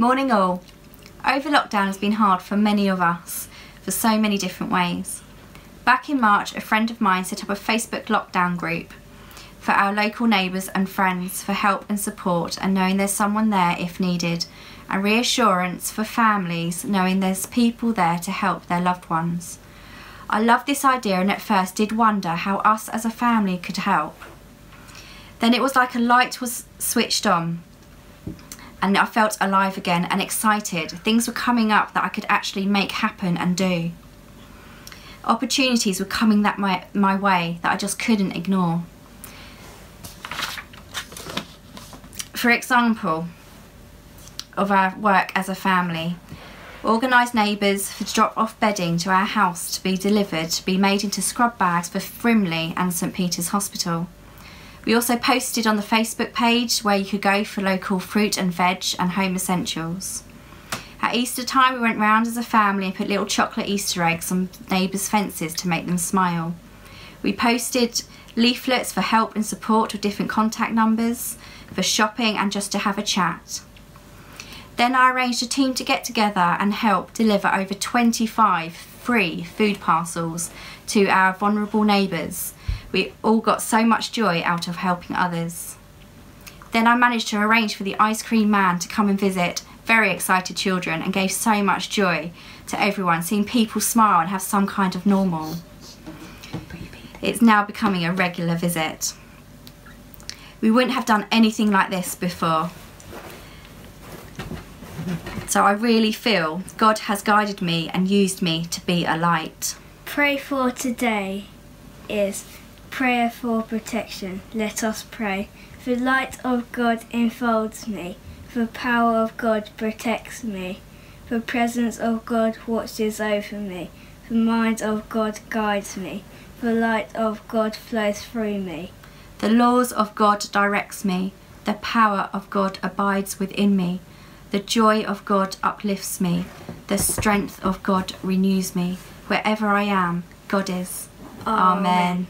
Morning all. Over lockdown has been hard for many of us for so many different ways. Back in March, a friend of mine set up a Facebook lockdown group for our local neighbours and friends for help and support and knowing there's someone there if needed, and reassurance for families knowing there's people there to help their loved ones. I loved this idea and at first did wonder how us as a family could help. Then it was like a light was switched on and I felt alive again and excited. Things were coming up that I could actually make happen and do. Opportunities were coming that my, my way that I just couldn't ignore. For example, of our work as a family, organised neighbours for drop off bedding to our house to be delivered to be made into scrub bags for Frimley and St Peter's Hospital. We also posted on the Facebook page where you could go for local fruit and veg and home essentials. At Easter time, we went round as a family and put little chocolate Easter eggs on neighbours' fences to make them smile. We posted leaflets for help and support with different contact numbers, for shopping and just to have a chat. Then I arranged a team to get together and help deliver over 25 free food parcels to our vulnerable neighbours we all got so much joy out of helping others. Then I managed to arrange for the ice cream man to come and visit very excited children and gave so much joy to everyone, seeing people smile and have some kind of normal. It's now becoming a regular visit. We wouldn't have done anything like this before. So I really feel God has guided me and used me to be a light. Pray for today is Prayer for protection. Let us pray. The light of God enfolds me. The power of God protects me. The presence of God watches over me. The mind of God guides me. The light of God flows through me. The laws of God directs me. The power of God abides within me. The joy of God uplifts me. The strength of God renews me. Wherever I am, God is. Amen. Amen.